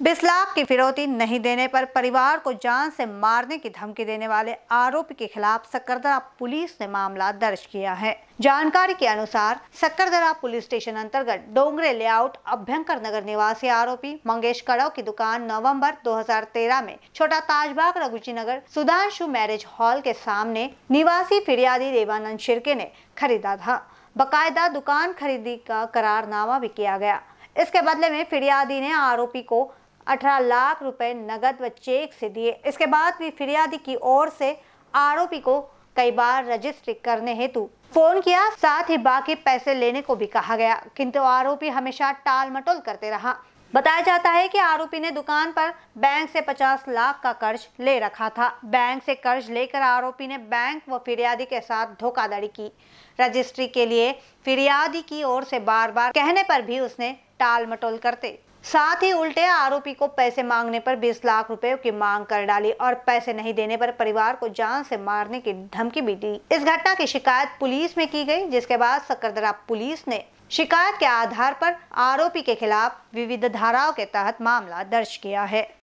बीस लाख की फिरौती नहीं देने पर परिवार को जान से मारने की धमकी देने वाले आरोपी के खिलाफ सकरदरा पुलिस ने मामला दर्ज किया है। जानकारी के अनुसार सकरदरा पुलिस स्टेशन अंतर्गत डोंगरे लेआउट अभ्यंकर नगर निवासी आरोपी मंगेश कड़व की दुकान नवंबर 2013 में छोटा ताजबाग रघुजी नगर सुधांशु मैरिज हॉल के सामने निवासी फिरियादी देवानंद शिर्के ने खरीदा था। बकायदा दुकान खरीदी का करारनामा भी किया गया। इसके बदले में फिरियादी ने आरोपी को 18 लाख रुपए नगद व चेक से दिए। इसके बाद भी फिरियादी की ओर से आरोपी को कई बार रजिस्ट्री करने हेतु फ़ोन किया। साथ ही बाकी पैसे लेने को भी कहा गया, किंतु आरोपी हमेशा टाल मटोल करते रहा। बताया जाता है कि आरोपी ने दुकान पर बैंक से 50 लाख का कर्ज ले रखा था। बैंक से कर्ज लेकर आरोपी ने बैंक व फिरियादी के साथ धोखाधड़ी की। रजिस्ट्री के लिए फिरियादी की ओर से बार बार कहने पर भी उसने टाल मटोल करते। साथ ही उल्टे आरोपी को पैसे मांगने पर 20 लाख रुपए की मांग कर डाली और पैसे नहीं देने पर परिवार को जान से मारने की धमकी भी दी। इस घटना की शिकायत पुलिस में की गई, जिसके बाद सकरदरा पुलिस ने शिकायत के आधार पर आरोपी के खिलाफ विविध धाराओं के तहत मामला दर्ज किया है।